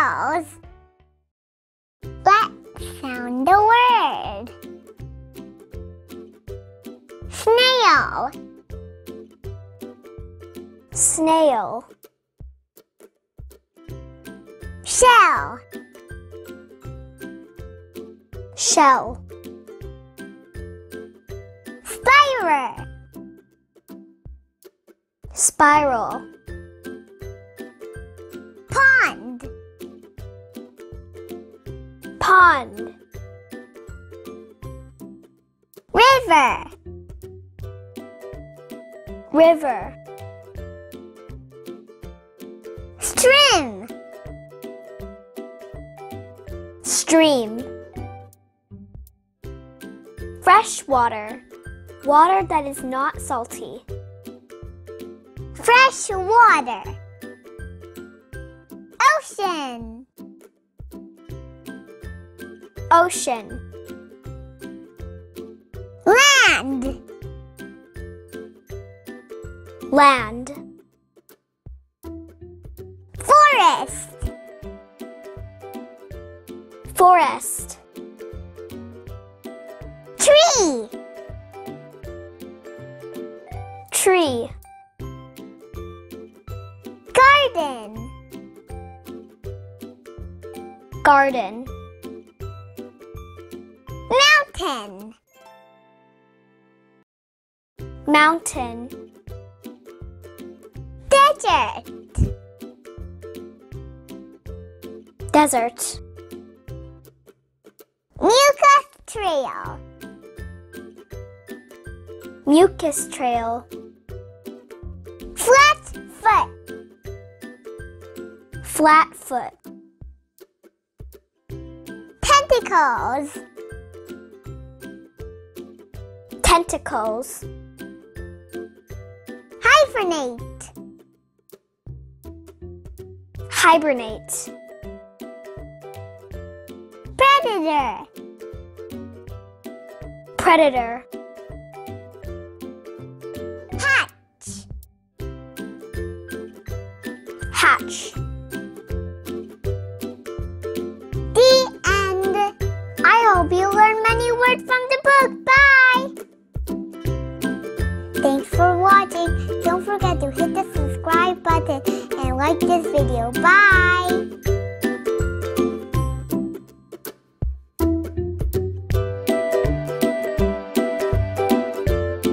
Let's sound the word. Snail. Snail. Shell. Shell. Spiral. Spiral. Pond. River. River. Stream. Stream. Fresh water. Water that is not salty. Fresh water. Ocean. Ocean. Land. Land. Forest. Forest. Tree. Tree. Garden. Garden. Mountain. Mountain. Desert. Desert. Mucus trail. Mucus trail. Flat foot. Flat foot. Tentacles. Tentacles. Hibernate. Hibernate. Predator. Predator. Hatch. Hatch. Thanks for watching. Don't forget to hit the subscribe button and like this video. Bye.